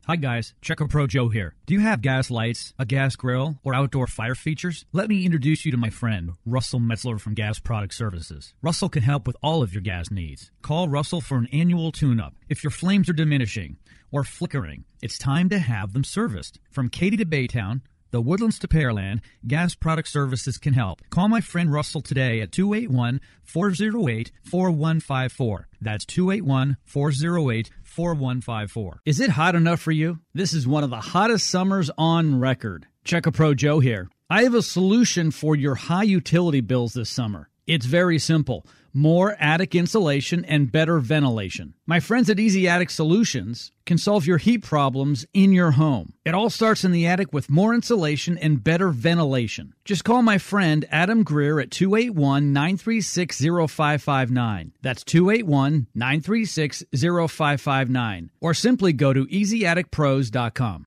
Hi guys, Check a Pro Joe here. Do you have gas lights, a gas grill, or outdoor fire features? Let me introduce you to my friend, Russell Metzler from Gas Product Services. Russell can help with all of your gas needs. Call Russell for an annual tune-up. If your flames are diminishing or flickering, it's time to have them serviced. From Katy to Baytown, the Woodlands to Pearland, Gas Product Services can help. Call my friend Russell today at 281 408 4154. That's 281 408 4154. Is it hot enough for you? This is one of the hottest summers on record. Check a Pro Joe here. I have a solution for your high utility bills this summer. It's very simple more attic insulation and better ventilation. My friends at Easy Attic Solutions can solve your heat problems in your home. It all starts in the attic with more insulation and better ventilation. Just call my friend Adam Greer at 281 936 0559. That's 281 936 0559. Or simply go to easyatticpros.com.